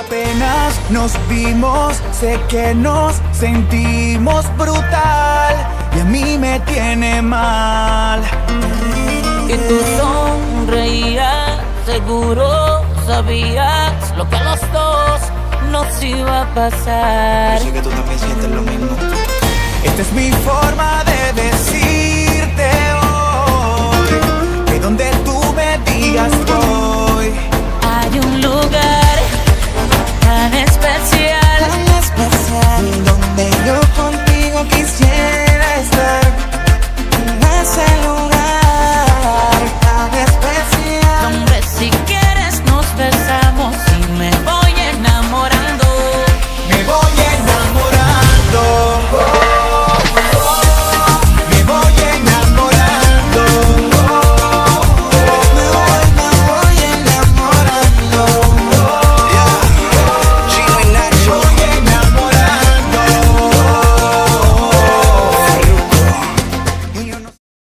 Apenas nos vimos, sé que nos sentimos brutal y a mí me tiene mal. Y tú sonreías, seguro sabías lo que a los dos nos iba a pasar. Yo sé que tú también sientes lo mismo. Esta es mi forma de decirte hoy que donde tú me digas voy.